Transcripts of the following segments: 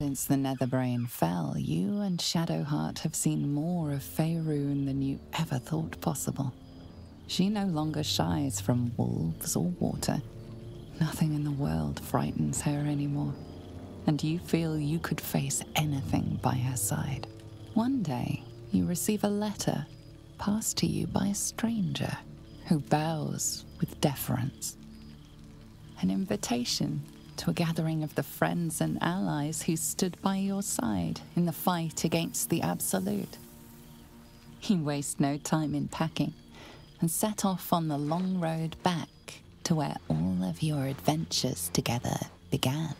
Since the Netherbrain fell, you and Shadowheart have seen more of Faerun than you ever thought possible. She no longer shies from wolves or water. Nothing in the world frightens her anymore. And you feel you could face anything by her side. One day, you receive a letter passed to you by a stranger who bows with deference. An invitation to a gathering of the friends and allies who stood by your side in the fight against the Absolute. He waste no time in packing and set off on the long road back to where all of your adventures together began.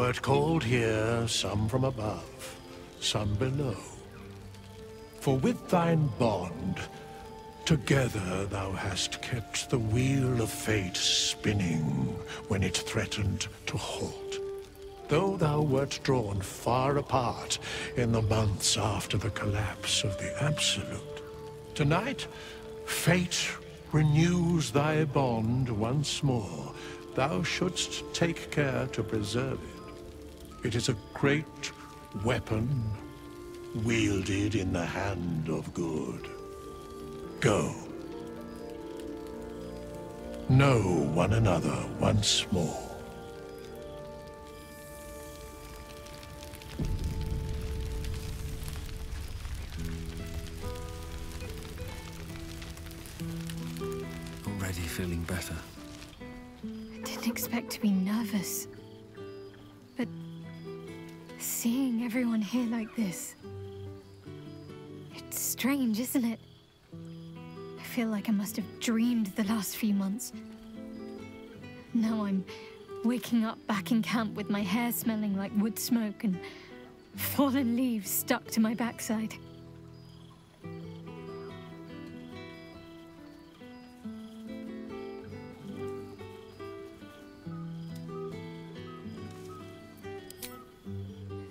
Wert called here, some from above, some below. For with thine bond, together thou hast kept the wheel of fate spinning when it threatened to halt. Though thou wert drawn far apart in the months after the collapse of the Absolute, tonight, fate renews thy bond once more thou shouldst take care to preserve it. It is a great weapon wielded in the hand of good. Go. Know one another once more. Already feeling better I didn't expect to be nervous. But seeing everyone here like this, it's strange, isn't it? I feel like I must have dreamed the last few months. Now I'm waking up back in camp with my hair smelling like wood smoke and fallen leaves stuck to my backside.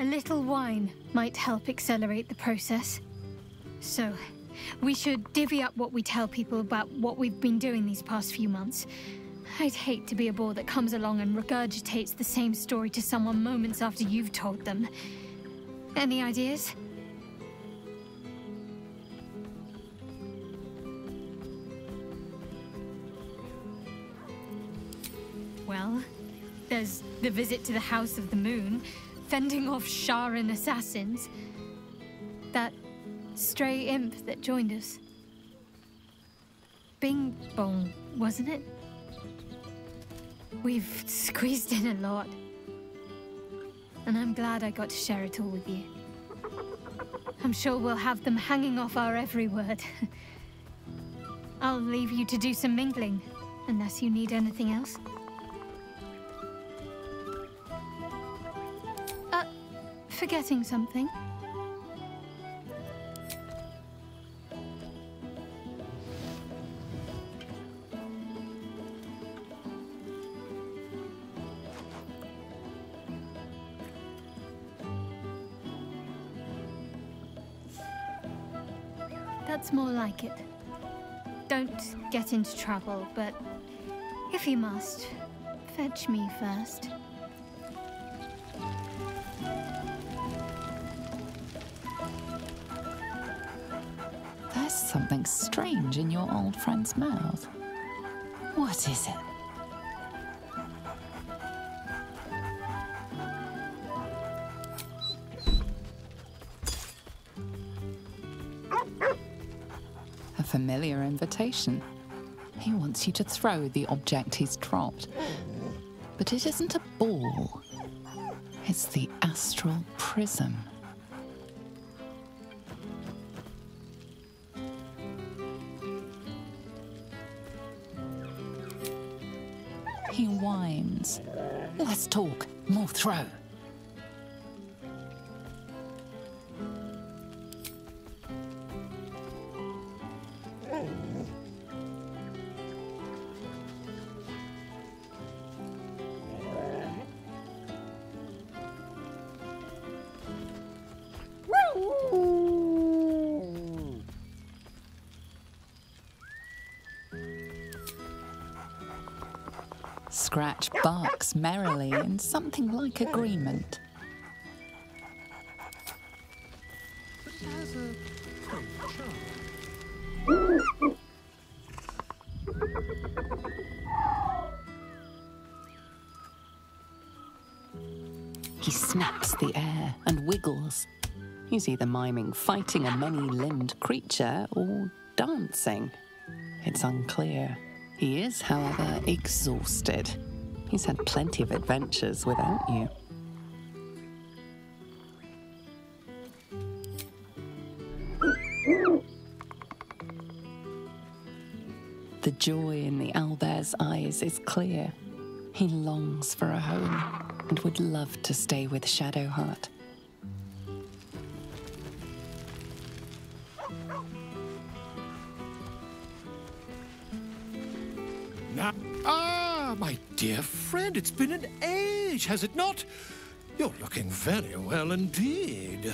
Little wine might help accelerate the process. So, we should divvy up what we tell people about what we've been doing these past few months. I'd hate to be a bore that comes along and regurgitates the same story to someone moments after you've told them. Any ideas? Well, there's the visit to the House of the Moon, fending off Sharran assassins. That stray imp that joined us. Bing Bong, wasn't it? We've squeezed in a lot. And I'm glad I got to share it all with you. I'm sure we'll have them hanging off our every word. I'll leave you to do some mingling, unless you need anything else. Forgetting something? That's more like it. Don't get into trouble, but if you must, fetch me first. Something strange in your old friend's mouth. What is it? A familiar invitation. He wants you to throw the object he's dropped. But it isn't a ball. It's the astral prism. Throw. Scratch barks merrily in something like agreement. He snaps the air and wiggles. He's either miming fighting a many limbed creature or dancing. It's unclear. He is, however, exhausted. He's had plenty of adventures without you. The joy in the owlbear's eyes is clear. He longs for a home and would love to stay with Shadowheart. Dear friend, it's been an age, has it not? You're looking very well indeed.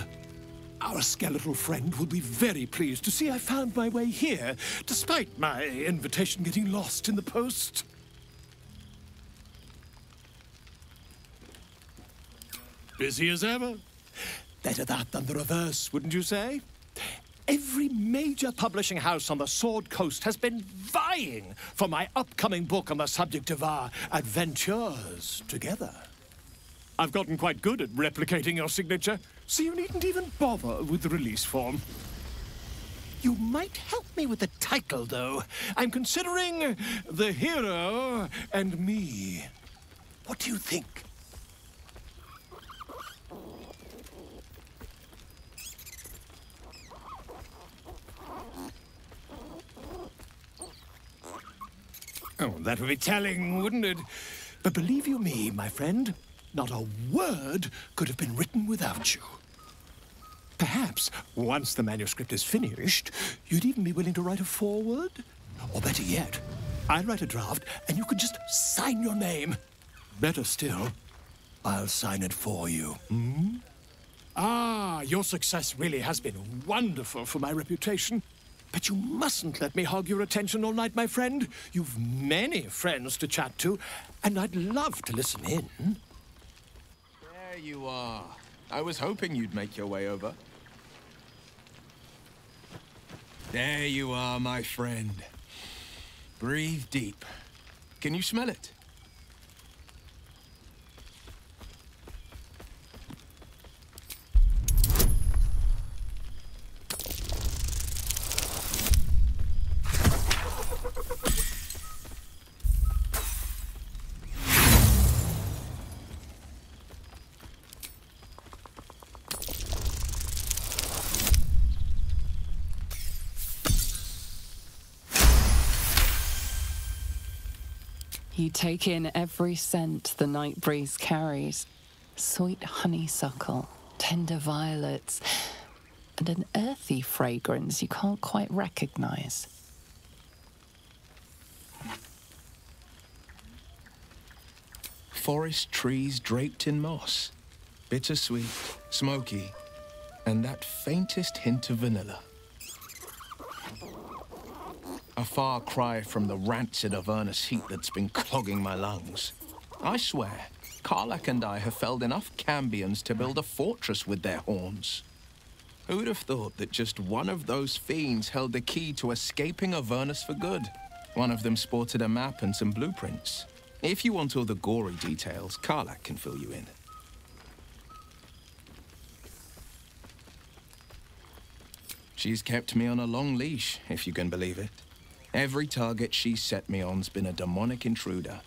Our skeletal friend will be very pleased to see I found my way here, despite my invitation getting lost in the post. Busy as ever. Better that than the reverse, wouldn't you say? Every major publishing house on the Sword Coast has been vying for my upcoming book on the subject of our adventures together. I've gotten quite good at replicating your signature, so you needn't even bother with the release form. You might help me with the title, though. I'm considering The Hero and Me. What do you think? Oh, that would be telling, wouldn't it? But believe you me, my friend, not a word could have been written without you. Perhaps, once the manuscript is finished, you'd even be willing to write a foreword? Or better yet, I'll write a draft and you could just sign your name. Better still, I'll sign it for you. Hmm? Ah, your success really has been wonderful for my reputation. But you mustn't let me hog your attention all night, my friend. You've many friends to chat to, and I'd love to listen in. There you are. I was hoping you'd make your way over. There you are, my friend. Breathe deep. Can you smell it? Take in every scent the night breeze carries sweet honeysuckle, tender violets, and an earthy fragrance you can't quite recognize. Forest trees draped in moss. Bittersweet, smoky, and that faintest hint of vanilla. A far cry from the rancid Avernus heat that's been clogging my lungs. I swear, Karlach and I have felled enough cambions to build a fortress with their horns. Who'd have thought that just one of those fiends held the key to escaping Avernus for good? One of them sported a map and some blueprints. If you want all the gory details, Karlach can fill you in. She's kept me on a long leash, if you can believe it. Every target she's set me on's been a demonic intruder.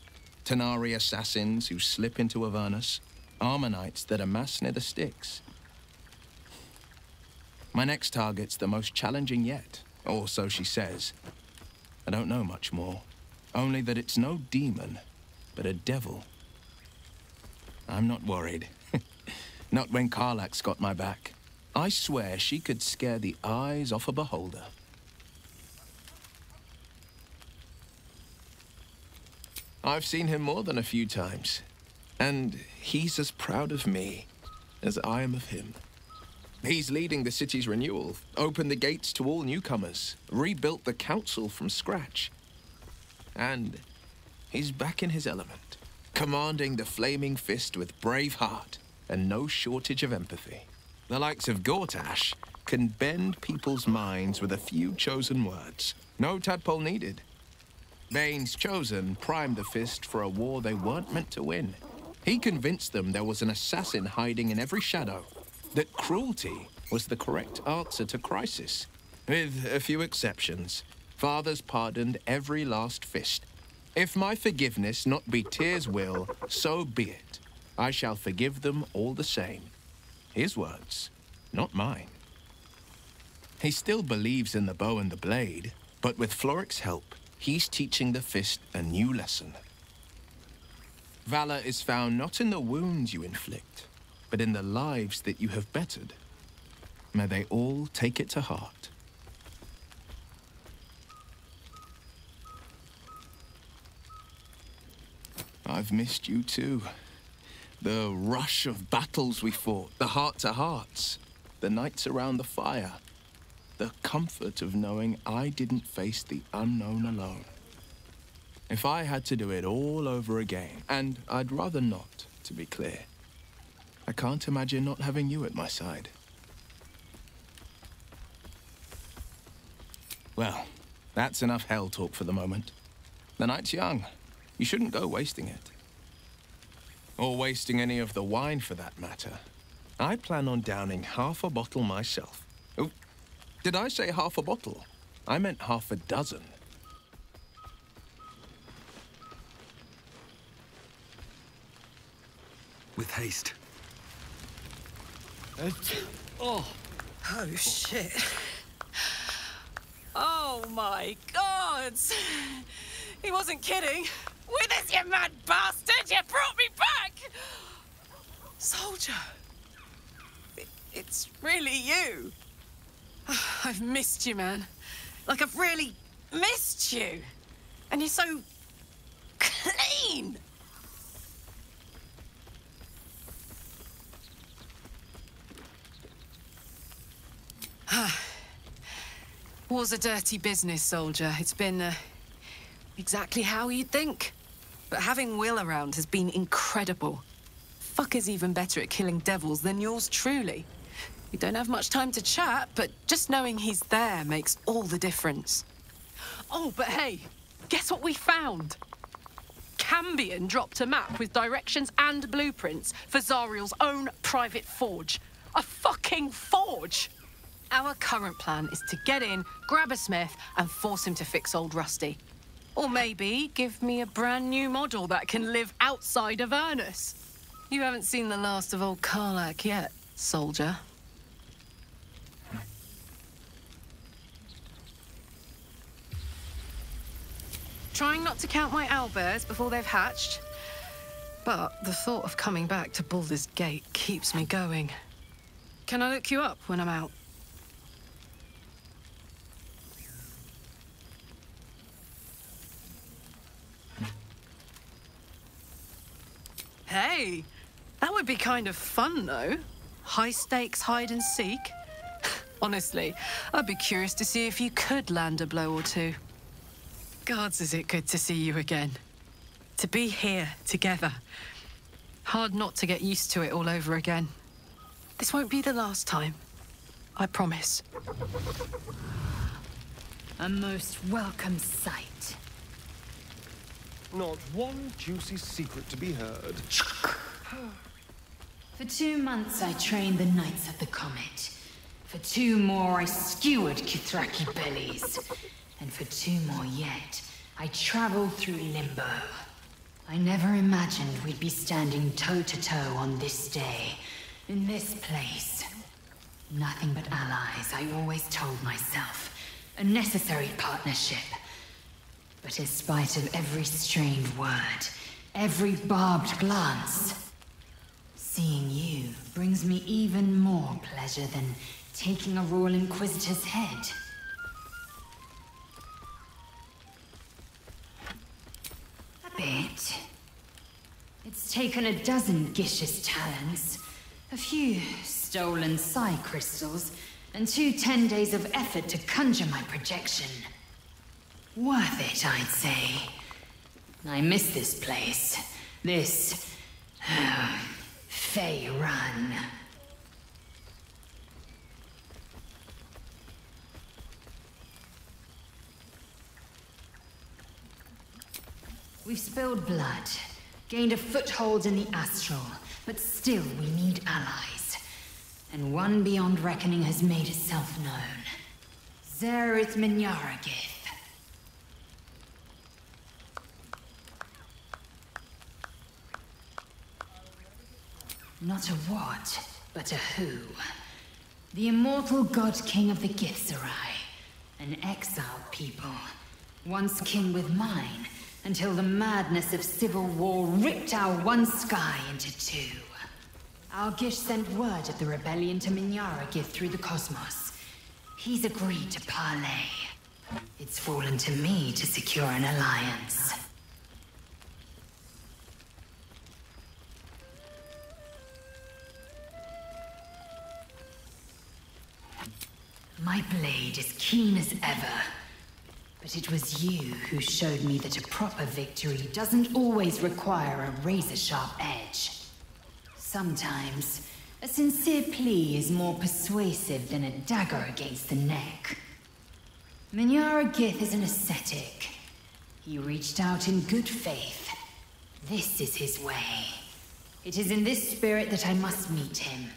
Tanar'ri assassins who slip into Avernus, Armanites that amass near the Styx. My next target's the most challenging yet, or so she says. I don't know much more, only that it's no demon, but a devil. I'm not worried. not when Karlach's got my back. I swear she could scare the eyes off a beholder. I've seen him more than a few times, and he's as proud of me as I am of him. He's leading the city's renewal, opened the gates to all newcomers, rebuilt the council from scratch. And He's back in his element, commanding the Flaming Fist with brave heart and no shortage of empathy. The likes of Gortash can bend people's minds with a few chosen words. No tadpole needed. Bane's chosen primed the Fist for a war they weren't meant to win. He convinced them there was an assassin hiding in every shadow, that cruelty was the correct answer to crisis. With a few exceptions, fathers pardoned every last fist. If my forgiveness not be Tyr's will, so be it. I shall forgive them all the same. His words, not mine. He still believes in the bow and the blade, but with Florrick's help, he's teaching the fist a new lesson. Valor is found not in the wounds you inflict, but in the lives that you have bettered. May they all take it to heart. I've missed you too. The rush of battles we fought, the heart-to-hearts, the nights around the fire, the comfort of knowing I didn't face the unknown alone. If I had to do it all over again, and I'd rather not, to be clear, I can't imagine not having you at my side. Well, that's enough hell talk for the moment. The night's young. You shouldn't go wasting it. Or wasting any of the wine for that matter. I plan on downing half a bottle myself. Did I say half a bottle? I meant half a dozen. With haste. Oh. Oh, shit. Oh, my God. He wasn't kidding. With us, you mad bastard! You brought me back! Soldier. It's really you. I've missed you, man. Like, I've really missed you. And you're so clean. War's a dirty business, soldier. It's been uh, exactly how you'd think. But having Wyll around has been incredible. Fuck is even better at killing devils than yours truly. We don't have much time to chat, but just knowing he's there makes all the difference. Oh, but hey, guess what we found? Cambion dropped a map with directions and blueprints for Zariel's own private forge. A fucking forge! Our current plan is to get in, grab a smith, and force him to fix old Rusty. Or maybe give me a brand new model that can live outside of Avernus. You haven't seen the last of old Karlach yet, soldier. Trying not to count my owlbears before they've hatched. But the thought of coming back to Baldur's Gate keeps me going. Can I look you up when I'm out? Hey, that would be kind of fun, though. High stakes hide and seek. Honestly, I'd be curious to see if you could land a blow or two. Gods, is it good to see you again. To be here together. Hard not to get used to it all over again. This won't be the last time. I promise. A most welcome sight. Not one juicy secret to be heard. For two months I trained the Knights of the Comet. For two more I skewered Kithraki bellies. And for two more yet, I traveled through Limbo. I never imagined we'd be standing toe-to-toe -to -toe on this day, in this place. Nothing but allies, I always told myself. A necessary partnership. But in spite of every strained word, every barbed glance, seeing you brings me even more pleasure than taking a Royal Inquisitor's head. Bit. It's taken a dozen Gish's talents, a few stolen psi crystals, and two ten days of effort to conjure my projection. Worth it, I'd say. I miss this place. This... Oh, Faerun. We've spilled blood, gained a foothold in the astral, but still we need allies. And one beyond reckoning has made itself known. Zaerith Menyar-Ag-Gith. Not a what, but a who. The immortal god king of the Githzerai. An exiled people. Once kin with mine, until the madness of civil war ripped our one sky into two. Algish sent word of the rebellion to Menyar-Ag-Gith through the cosmos. He's agreed to parley. It's fallen to me to secure an alliance. My blade is keen as ever. But it was you who showed me that a proper victory doesn't always require a razor-sharp edge. Sometimes, a sincere plea is more persuasive than a dagger against the neck. Menyar-Ag-Gith is an ascetic. He reached out in good faith. This is his way. It is in this spirit that I must meet him.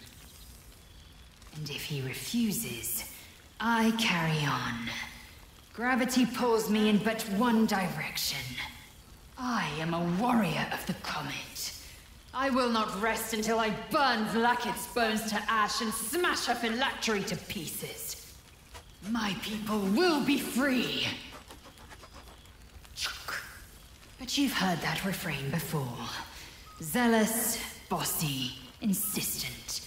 And if he refuses, I carry on. Gravity pulls me in but one direction. I am a warrior of the comet. I will not rest until I burn Vlaakith's bones to ash and smash her phylactery to pieces. My people will be free. But you've heard that refrain before. Zealous, bossy, insistent.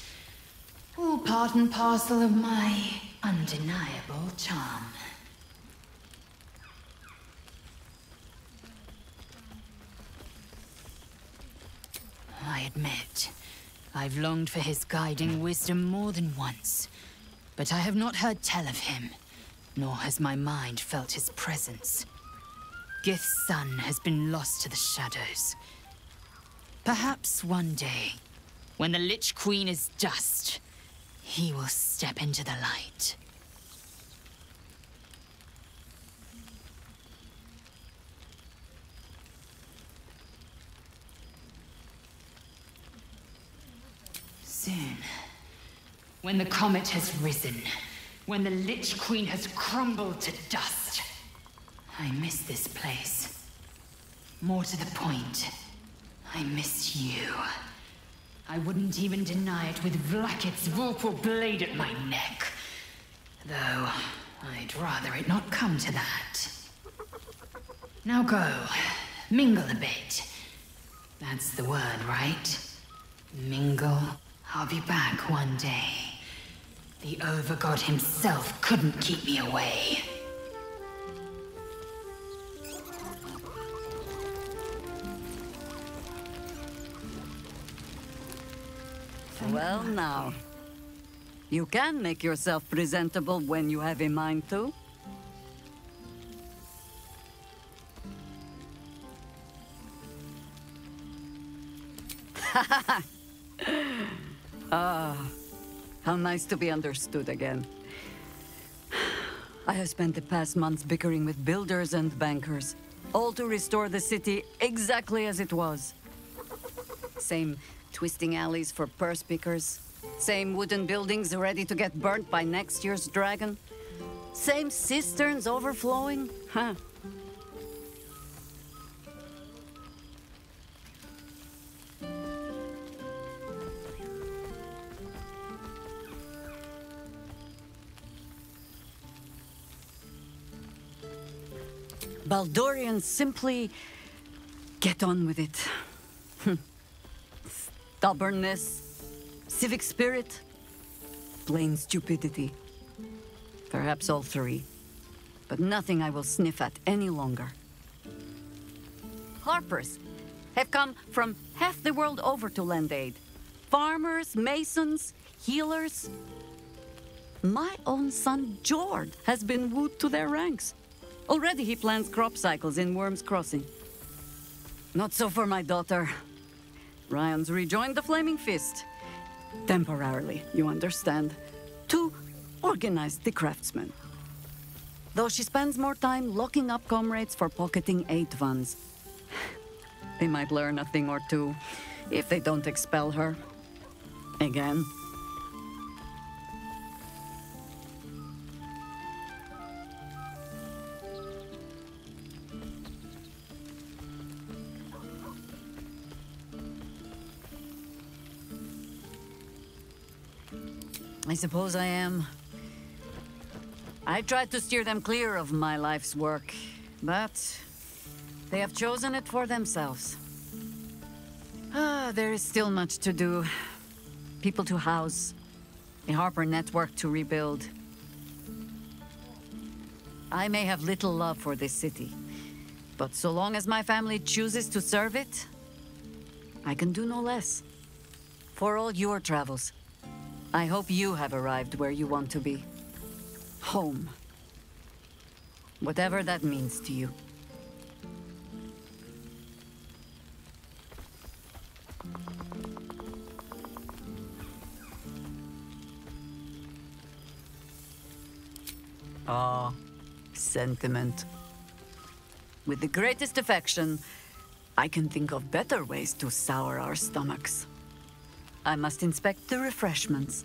All part and parcel of my undeniable charm. I admit, I've longed for his guiding wisdom more than once. But I have not heard tell of him, nor has my mind felt his presence. Gith's son has been lost to the shadows. Perhaps one day, when the Lich Queen is dust, he will step into the light. Soon, when the comet has risen, when the Lich Queen has crumbled to dust, I miss this place. More to the point, I miss you. I wouldn't even deny it with Vlaakith's Vorpal blade at my neck. Though, I'd rather it not come to that. Now go. Mingle a bit. That's the word, right? Mingle. I'll be back one day. The Overgod himself couldn't keep me away. Well, now. You can make yourself presentable when you have a mind to. ah, how nice to be understood again. I have spent the past months bickering with builders and bankers, all to restore the city exactly as it was. Same twisting alleys for purse pickers. Same wooden buildings ready to get burnt by next year's dragon. Same cisterns overflowing. Huh. Baldurians simply get on with it. Hmm. Stubbornness, civic spirit, plain stupidity. Perhaps all three. But nothing I will sniff at any longer. Harpers have come from half the world over to lend aid. Farmers, masons, healers. My own son, Jord, has been wooed to their ranks. Already he plans crop cycles in Wyrm's Crossing. Not so for my daughter. Ryan's rejoined the Flaming Fist. Temporarily, you understand. To organize the craftsmen. Though she spends more time locking up comrades for pocketing eight ones. They might learn a thing or two if they don't expel her. Again. I suppose I am. I tried to steer them clear of my life's work, but they have chosen it for themselves. Ah, there is still much to do. People to house, a harbor network to rebuild. I may have little love for this city, but so long as my family chooses to serve it, I can do no less. For all your travels, I hope you have arrived where you want to be. Home. Whatever that means to you. Ah, sentiment. With the greatest affection, I can think of better ways to sour our stomachs. I must inspect the refreshments.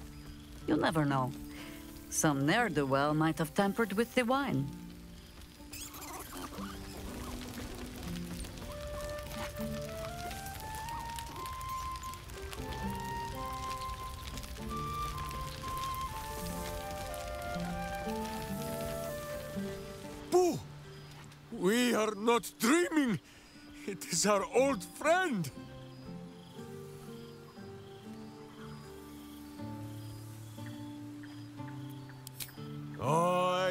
You'll never know. Some ne'er-do-well might have tampered with the wine. Boo! We are not dreaming! It is our old friend!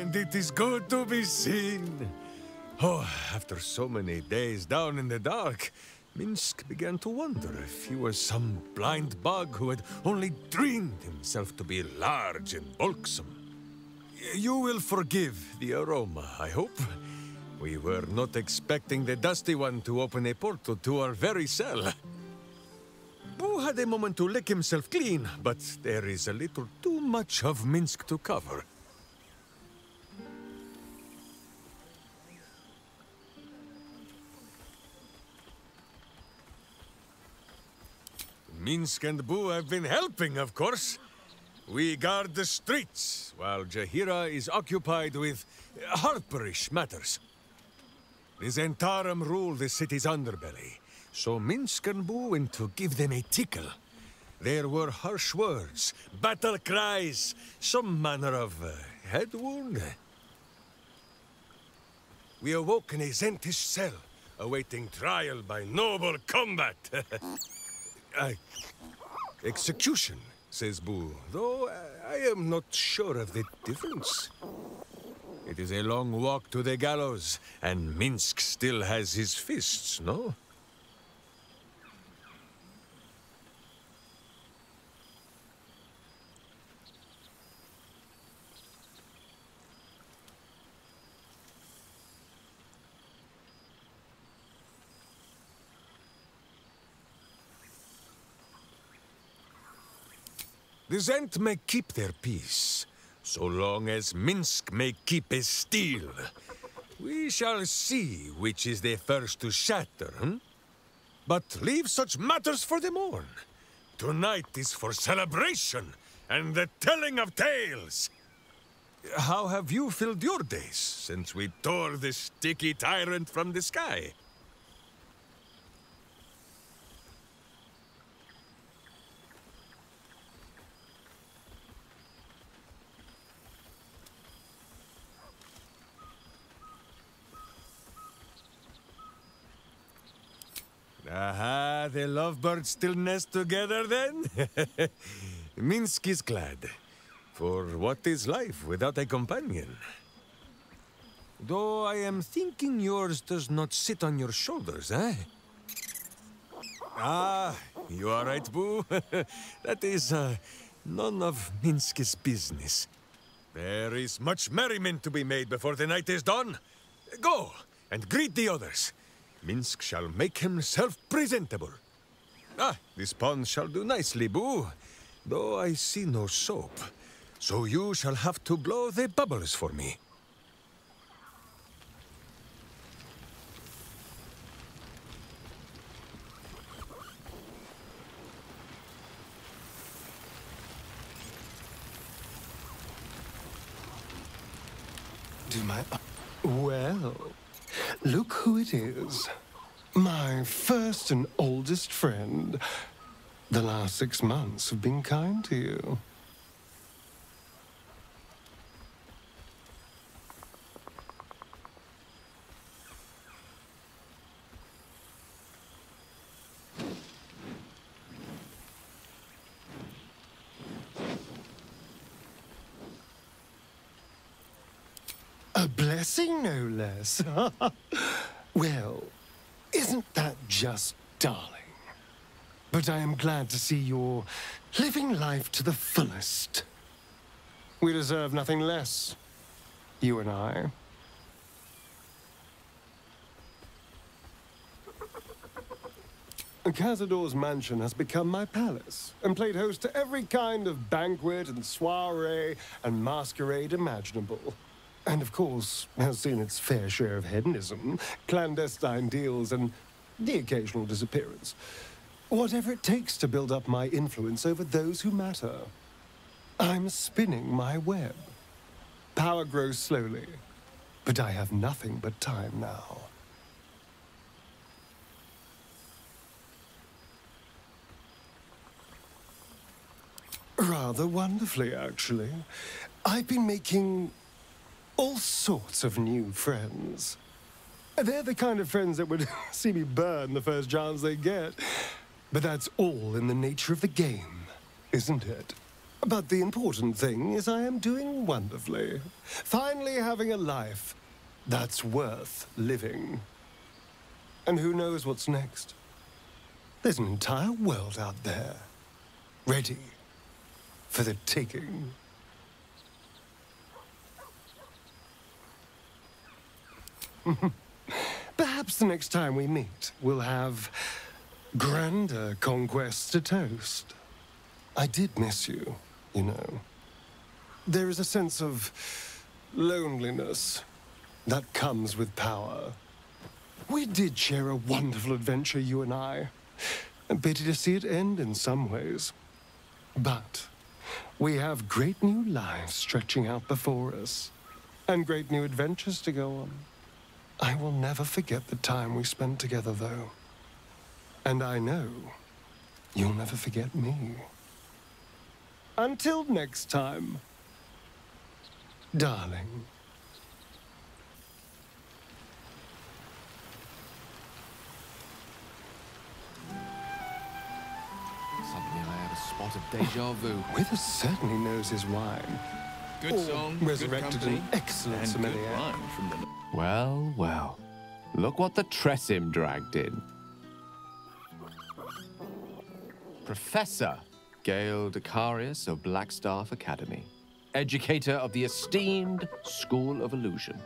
And it is good to be seen. Oh, after so many days down in the dark, Minsc began to wonder if he was some blind bug who had only dreamed himself to be large and bulksome. You will forgive the aroma, I hope. We were not expecting the Dusty One to open a portal to our very cell. Boo had a moment to lick himself clean, but there is a little too much of Minsc to cover. Minsc and Boo have been helping, of course. We guard the streets, while Jaheira is occupied with harperish matters. The Zhentarim rule the city's underbelly, so Minsc and Boo went to give them a tickle. There were harsh words, battle cries, some manner of uh, head wound. We awoke in a Zhentish cell, awaiting trial by noble combat. I... Execution, says Boo, though I, I am not sure of the difference. It is a long walk to the gallows, and Minsc still has his fists, no? Zhent may keep their peace, so long as Minsc may keep his steel. We shall see which is the first to shatter, hmm? But leave such matters for the morn. Tonight is for celebration and the telling of tales. How have you filled your days since we tore the sticky tyrant from the sky? Aha, the lovebirds still nest together then? Minsc is glad. For what is life without a companion? Though I am thinking yours does not sit on your shoulders, eh? Ah, you are right, Boo. that is uh, none of Minsc's business. There is much merriment to be made before the night is done. Go and greet the others. Minsc shall make himself presentable. Ah, this pond shall do nicely, Boo. Though I see no soap. So you shall have to blow the bubbles for me. Do my... Well, look who it is. My first and oldest friend. The last six months have been kind to you. A blessing, no less. well, isn't that just darling? But I am glad to see you're living life to the fullest. We deserve nothing less, you and I. Cazador's mansion has become my palace, and played host to every kind of banquet and soiree and masquerade imaginable. And of course, has seen its fair share of hedonism, clandestine deals, and the occasional disappearance. Whatever it takes to build up my influence over those who matter. I'm spinning my web. Power grows slowly, but I have nothing but time now. Rather wonderfully, actually. I've been making all sorts of new friends. They're the kind of friends that would see me burn the first chance they get. But that's all in the nature of the game, isn't it? But the important thing is I am doing wonderfully. Finally having a life that's worth living. And who knows what's next? There's an entire world out there, ready for the taking. Perhaps the next time we meet, we'll have grander uh, conquests to toast. I did miss you, you know. There is a sense of loneliness that comes with power. We did share a wonderful adventure, you and I. Pity to see it end in some ways. But we have great new lives stretching out before us, and great new adventures to go on. I will never forget the time we spent together, though. And I know you'll never forget me. Until next time, darling. Suddenly I had a spot of deja vu. Wither certainly knows his wine. Good song, resurrected good company, an excellent and sommelier. good wine from the Well, well. Look what the tressym dragged in. Professor Gale Dekarios of Blackstaff Academy, educator of the esteemed School of Illusion.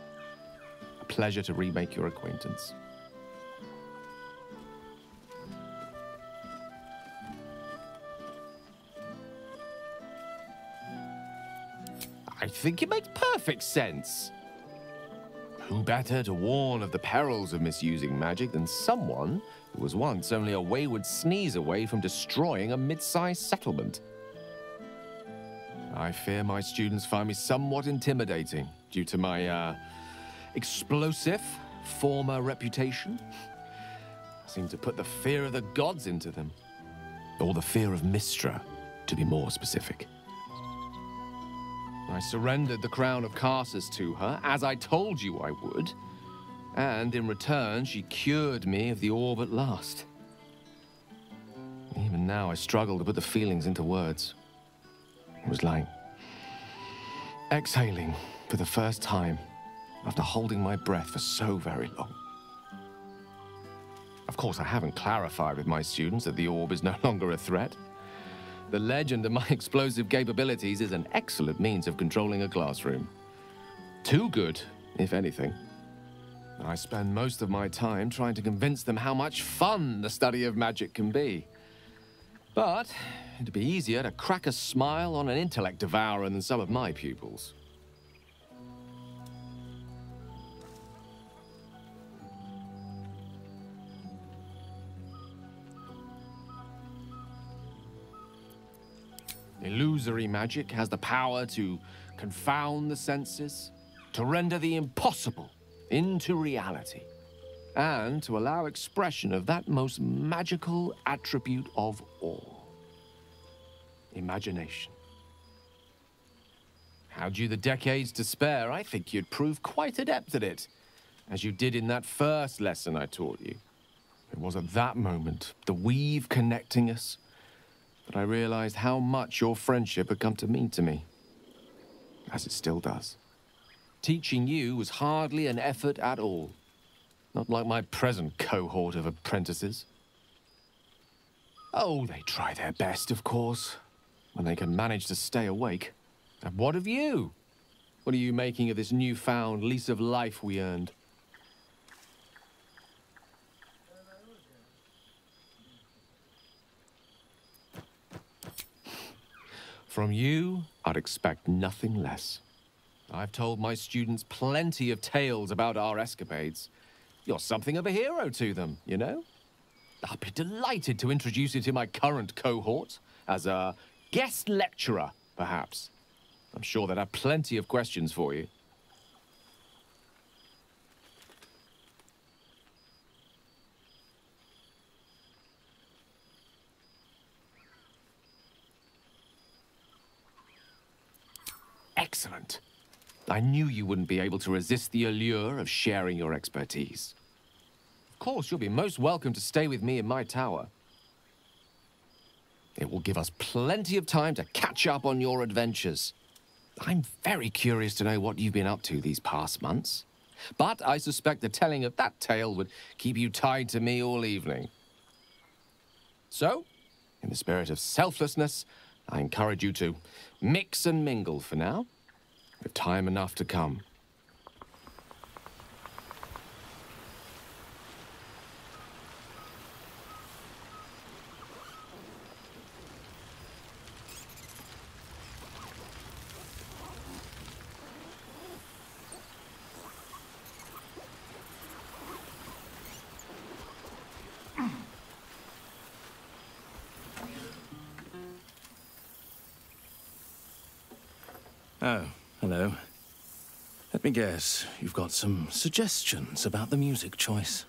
A pleasure to remake your acquaintance. I think it makes perfect sense. Who better to warn of the perils of misusing magic than someone who was once only a wayward sneeze away from destroying a mid-sized settlement? I fear my students find me somewhat intimidating due to my, uh, explosive former reputation. I seem to put the fear of the gods into them. Or the fear of Mystra, to be more specific. I surrendered the crown of Karsus to her, as I told you I would. And in return, she cured me of the orb at last. Even now, I struggle to put the feelings into words. It was like exhaling for the first time after holding my breath for so very long. Of course, I haven't clarified with my students that the orb is no longer a threat. The legend of my explosive capabilities is an excellent means of controlling a classroom. Too good, if anything. I spend most of my time trying to convince them how much fun the study of magic can be. But it'd be easier to crack a smile on an intellect devourer than some of my pupils. Illusory magic has the power to confound the senses, to render the impossible into reality, and to allow expression of that most magical attribute of all imagination. Had you the decades to spare, I think you'd prove quite adept at it, as you did in that first lesson I taught you. It was at that moment, the weave connecting us, that I realized how much your friendship had come to mean to me, as it still does. Teaching you was hardly an effort at all. Not like my present cohort of apprentices. Oh, they try their best, of course, when they can manage to stay awake. And what of you? What are you making of this newfound lease of life we earned? From you, I'd expect nothing less. I've told my students plenty of tales about our escapades. You're something of a hero to them, you know? I'll be delighted to introduce you to my current cohort as a guest lecturer, perhaps. I'm sure they'd have plenty of questions for you. Excellent. I knew you wouldn't be able to resist the allure of sharing your expertise. Of course, you'll be most welcome to stay with me in my tower. It will give us plenty of time to catch up on your adventures. I'm very curious to know what you've been up to these past months. But I suspect the telling of that tale would keep you tied to me all evening. So, in the spirit of selflessness, I encourage you to mix and mingle for now, with time enough to come. Oh, hello. Let me guess, you've got some suggestions about the music choice.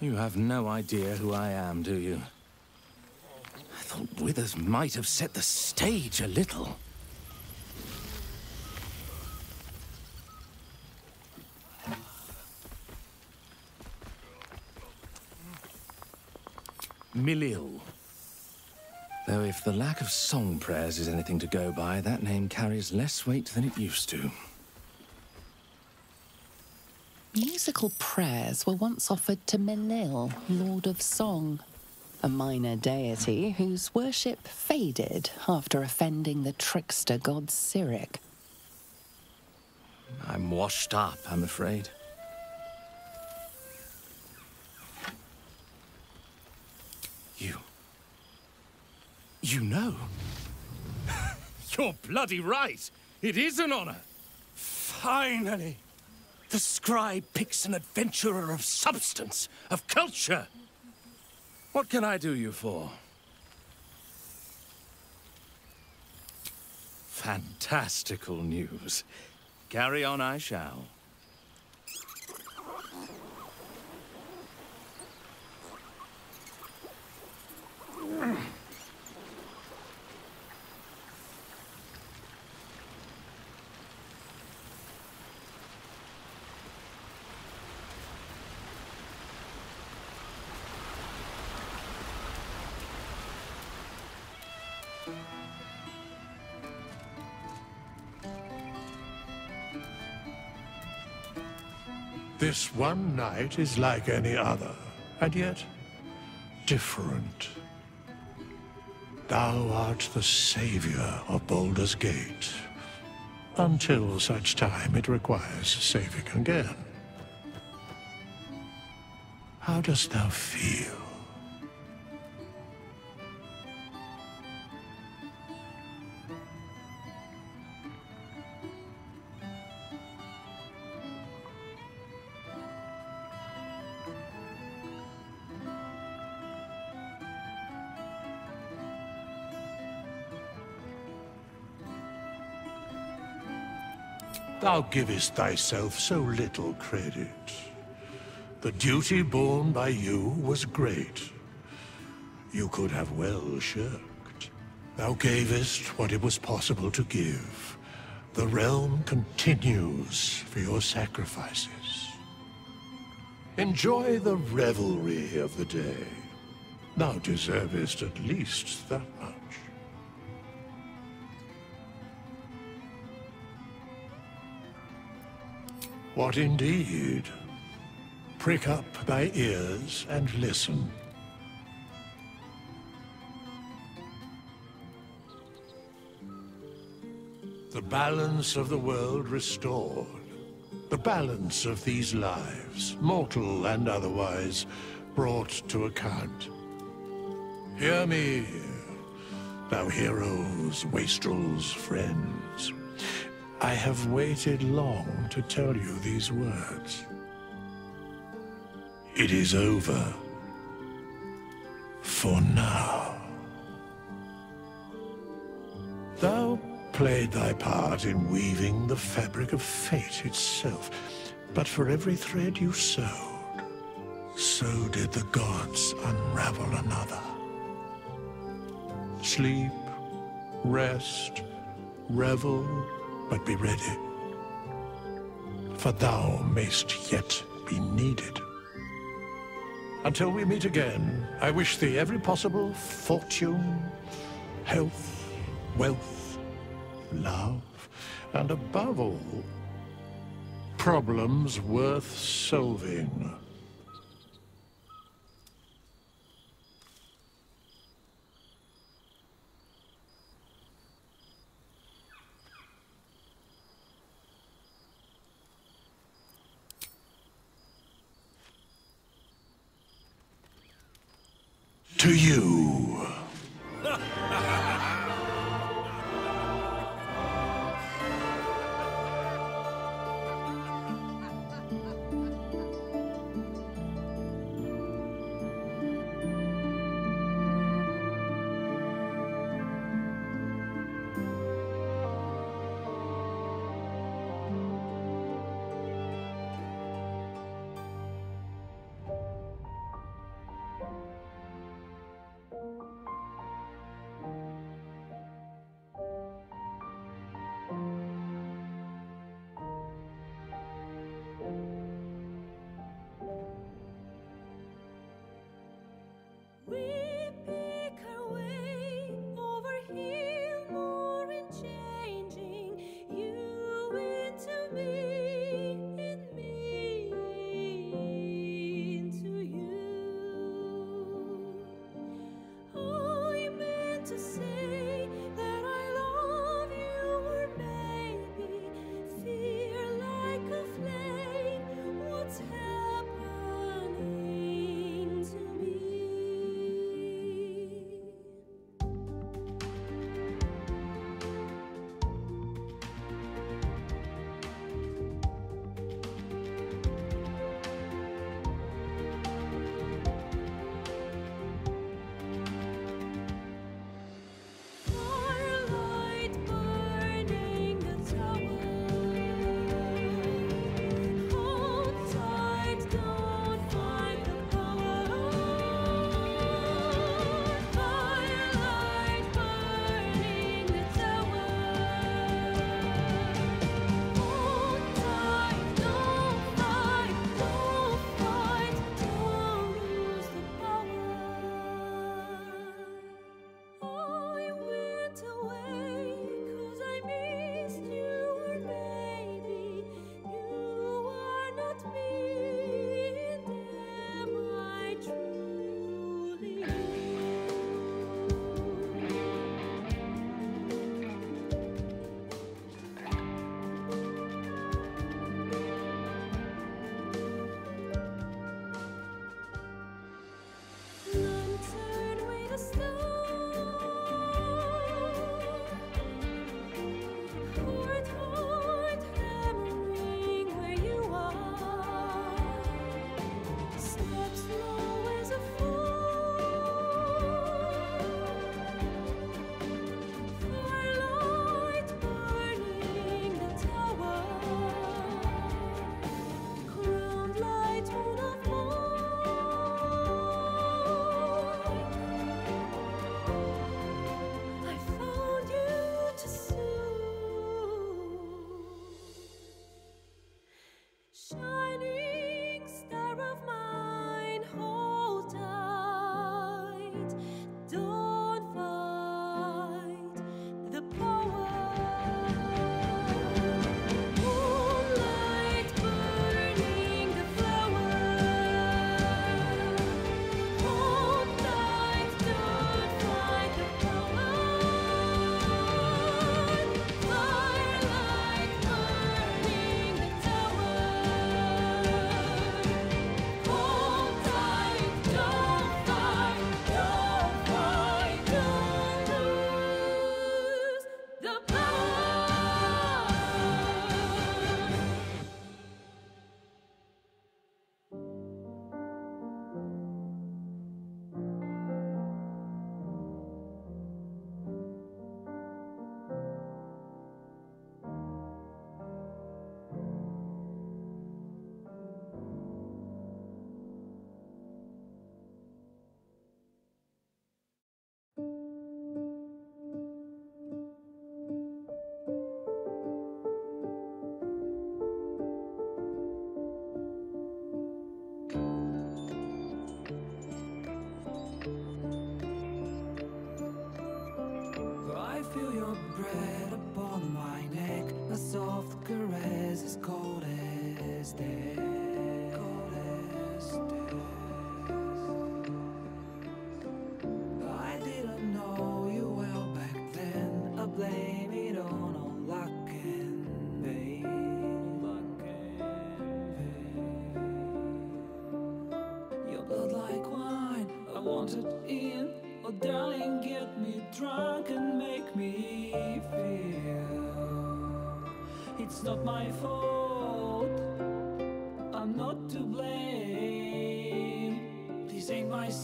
You have no idea who I am, do you? I thought Withers might have set the stage a little. Milil. Though if the lack of song prayers is anything to go by, that name carries less weight than it used to. Musical prayers were once offered to Milil, Lord of Song, a minor deity whose worship faded after offending the trickster god Cyric. I'm washed up, I'm afraid. You. You know? You're bloody right. It is an honor. Finally! The scribe picks an adventurer of substance, of culture. What can I do you for? Fantastical news. Carry on I shall. Mm. This one night is like any other, and yet different. Thou art the savior of Baldur's Gate. Until such time it requires saving again. How dost thou feel? Thou givest thyself so little credit. The duty borne by you was great. You could have well shirked. Thou gavest what it was possible to give. The realm continues for your sacrifices. Enjoy the revelry of the day. Thou deservest at least that much. What indeed? Prick up thy ears and listen. The balance of the world restored. The balance of these lives, mortal and otherwise, brought to account. Hear me, thou heroes, wastrels, friends. I have waited long to tell you these words. It is over. For now. Thou played thy part in weaving the fabric of fate itself, but for every thread you sewed, so did the gods unravel another. Sleep, rest, revel, but be ready. For thou mayst yet be needed. Until we meet again, I wish thee every possible fortune, health, wealth, love, and above all, problems worth solving.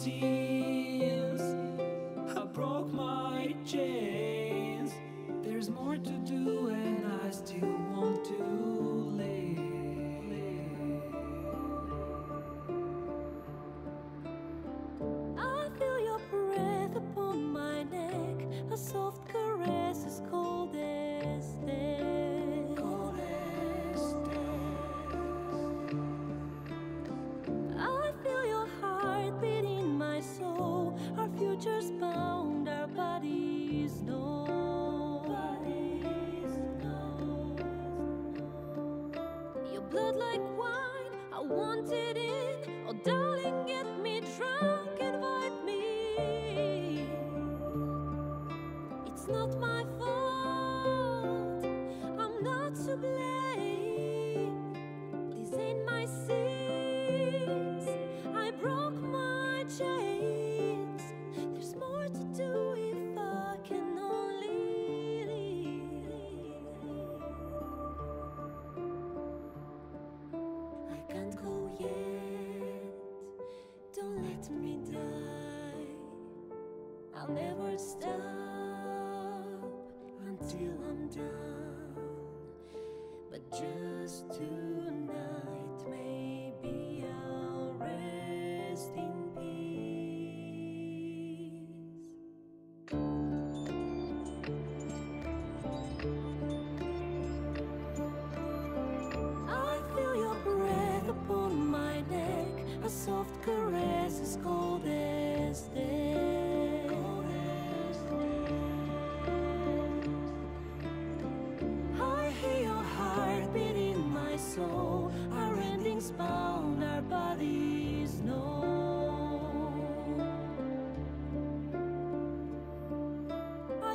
see.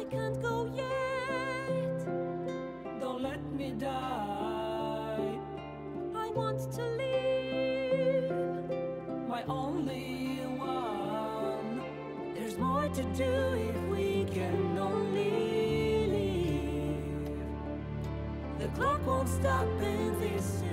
can't go yet. Don't let me die. I want to live, my only one. There's more to do if we can only live. The clock won't stop in this.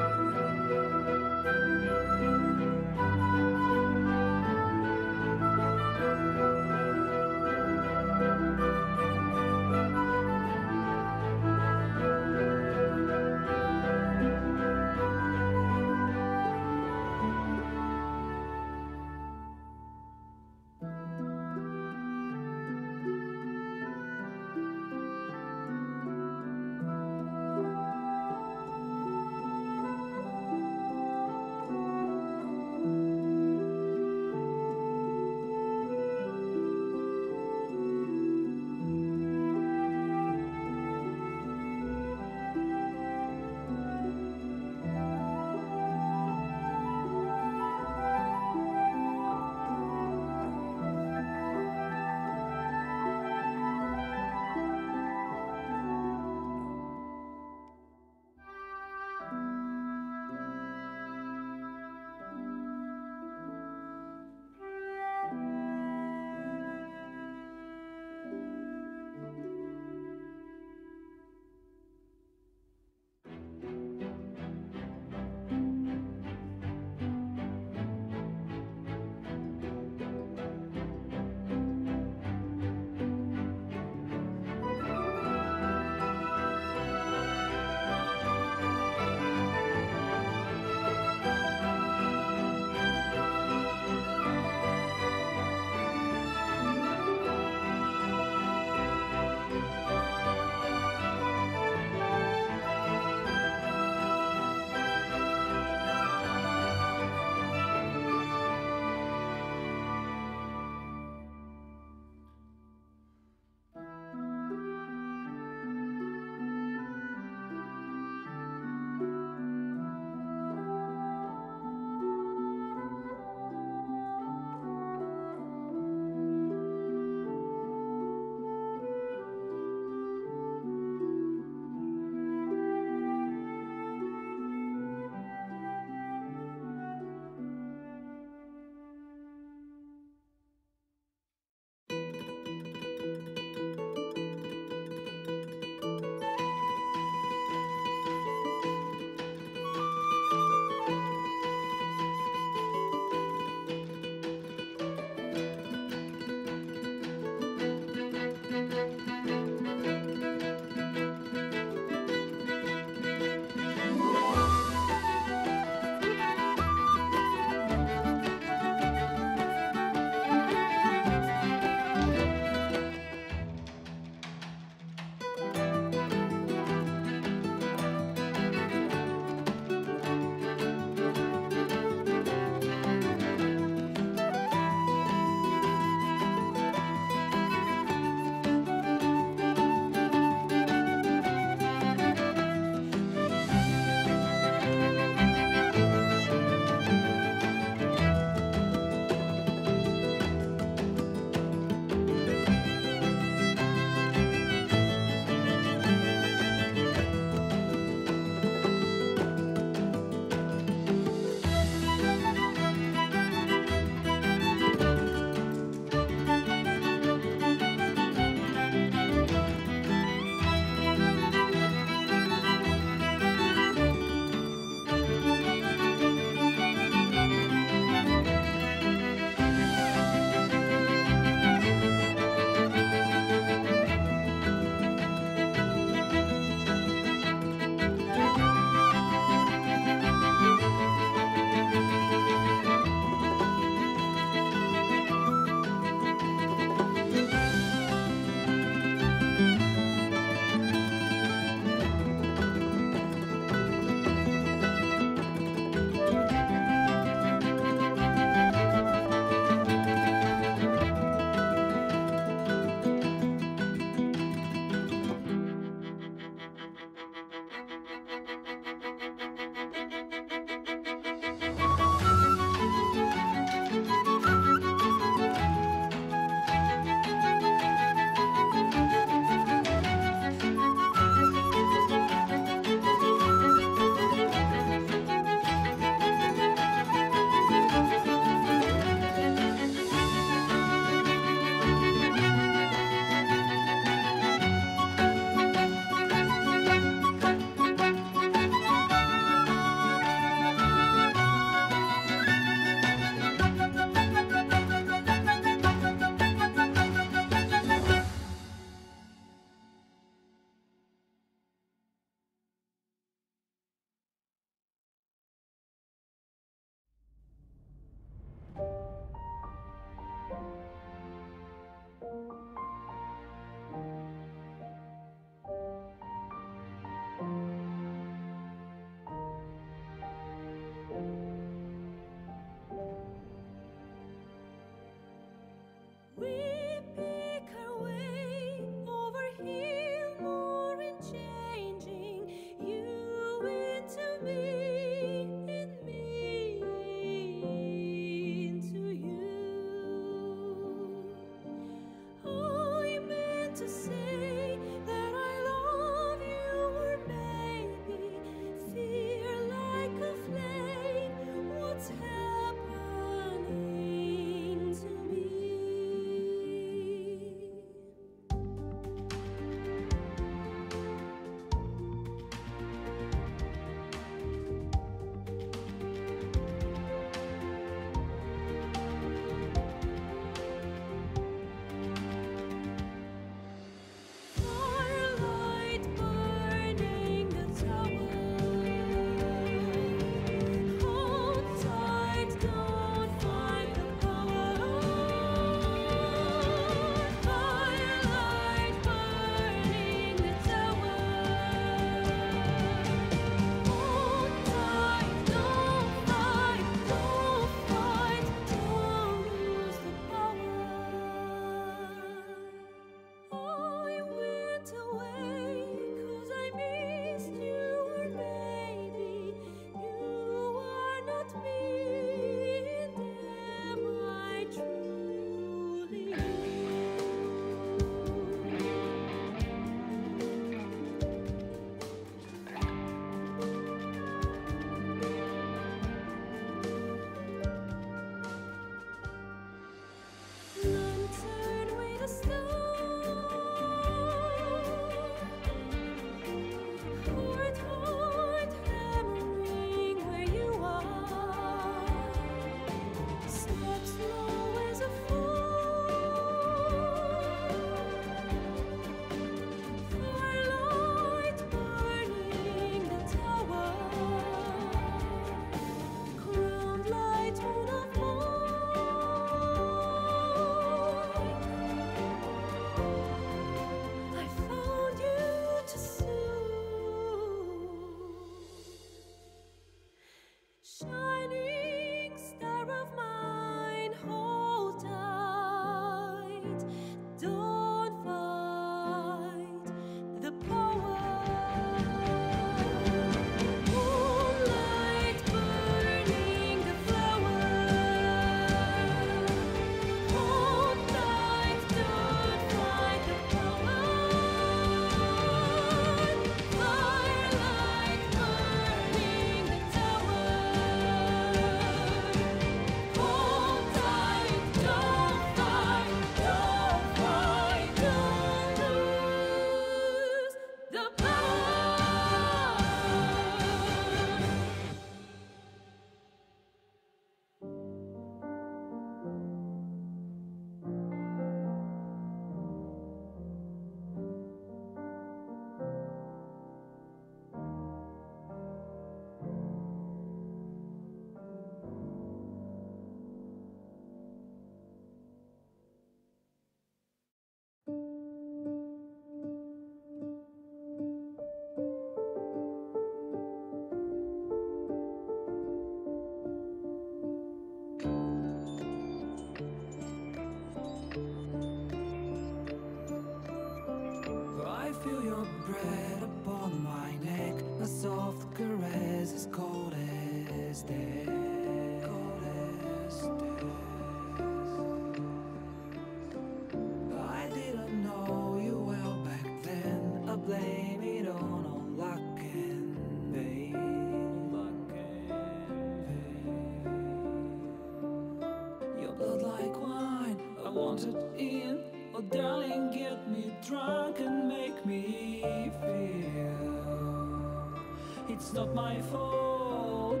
It's not my fault.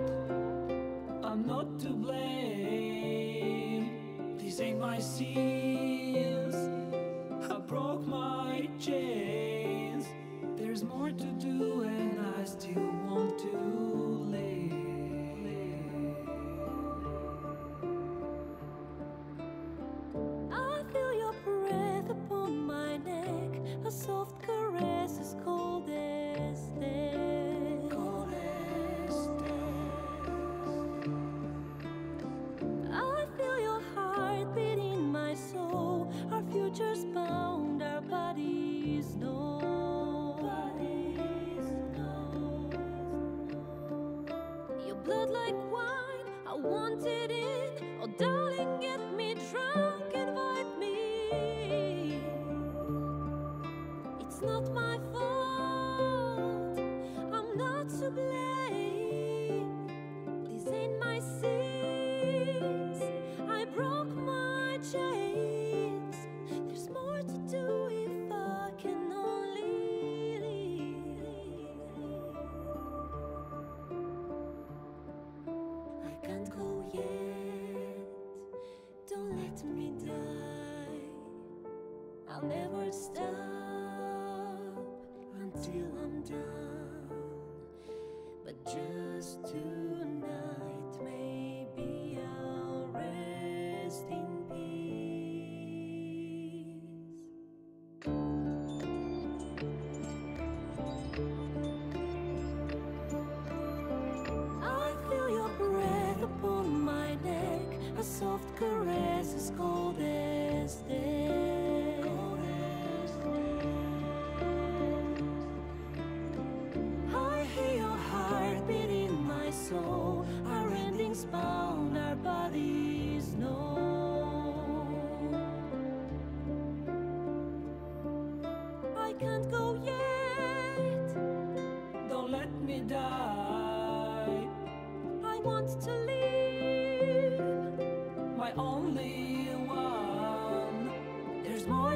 I'm not to blame. This ain't my scene.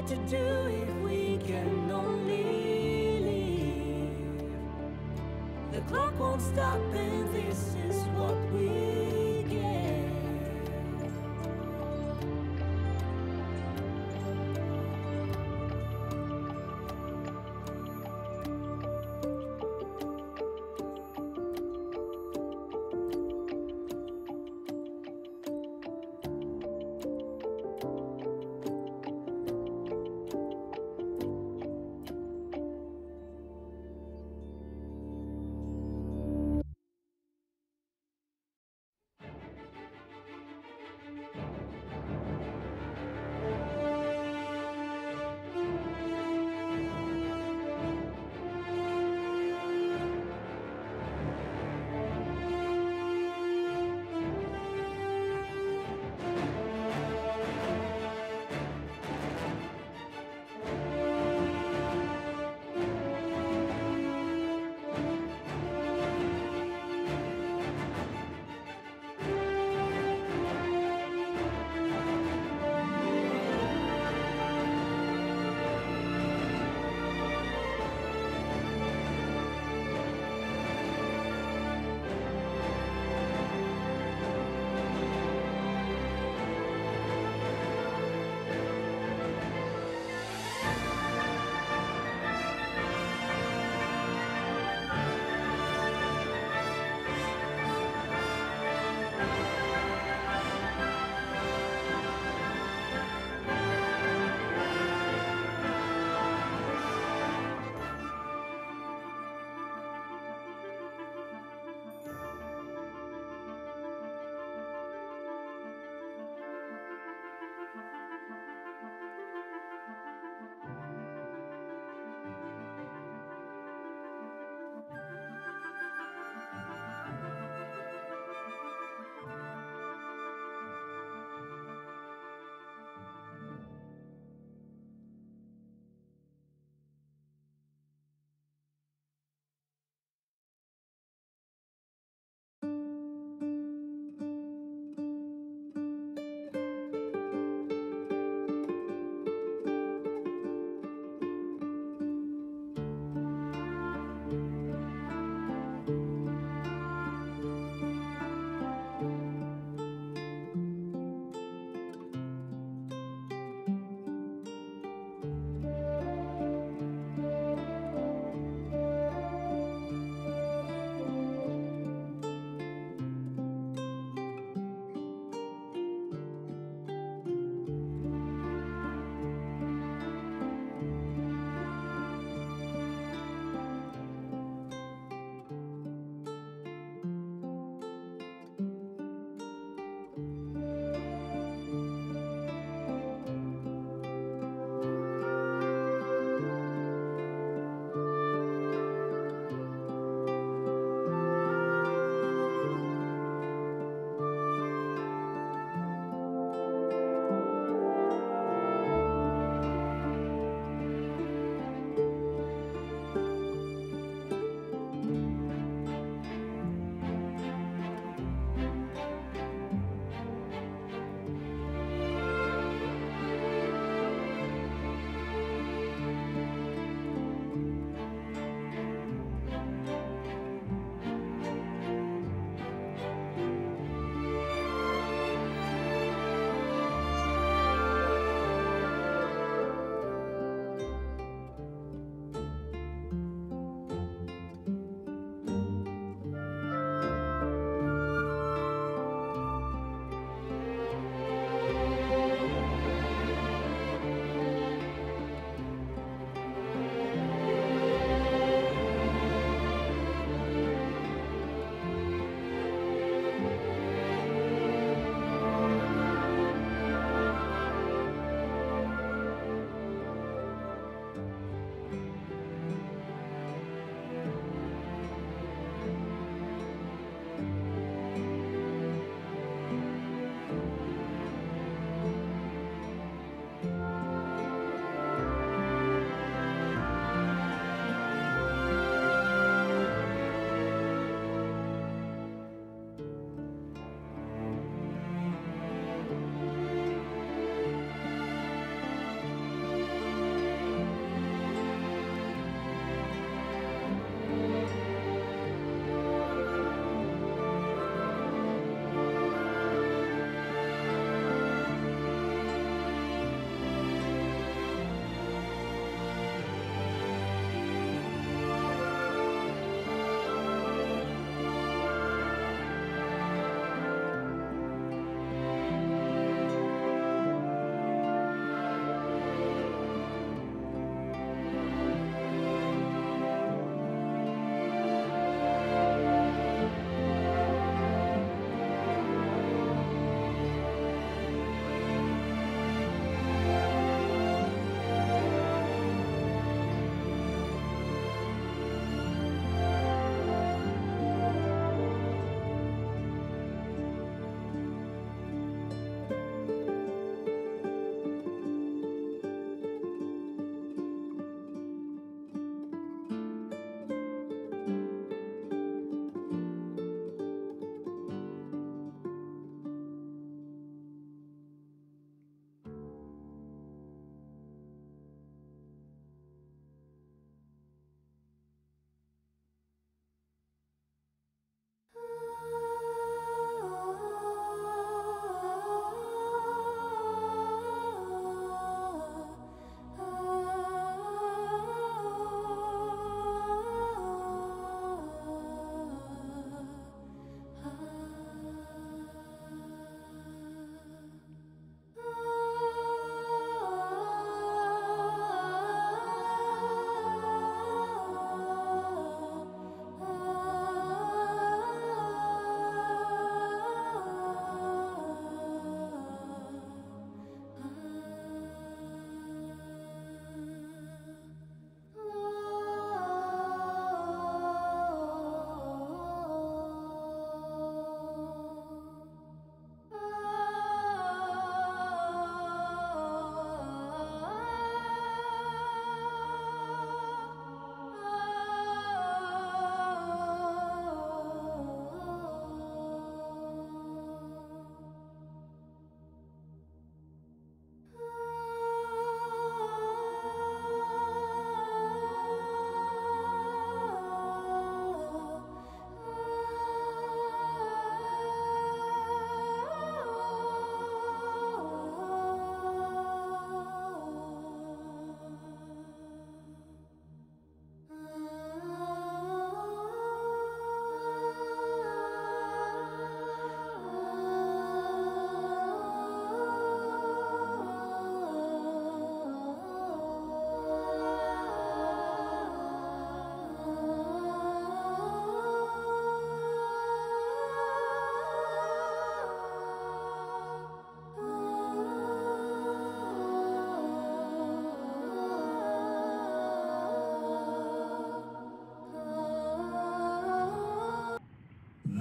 to do if we can only leave. The clock won't stop, and this is what we get.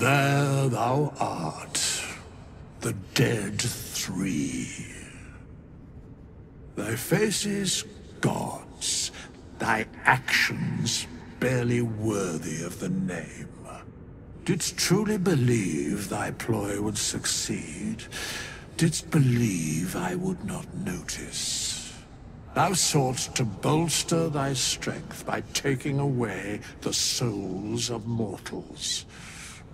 There thou art, the dead three. Thy faces gods, thy actions barely worthy of the name. Didst truly believe thy ploy would succeed? Didst believe I would not notice? Thou soughtst to bolster thy strength by taking away the souls of mortals.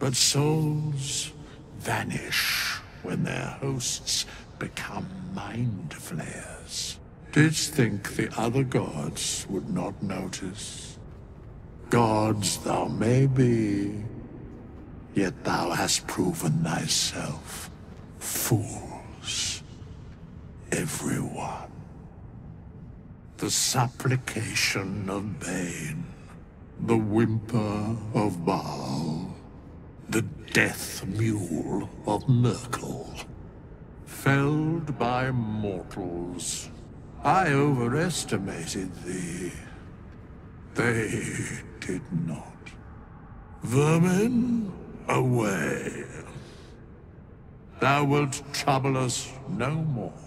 But souls vanish when their hosts become mind flayers. Didst think the other gods would not notice? Gods thou may be, yet thou hast proven thyself fools. Everyone. The supplication of Bane, the whimper of Bhaal, death mule of Myrkul. Felled by mortals. I overestimated thee. They did not. Vermin, away. Thou wilt trouble us no more.